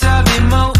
deserve it more.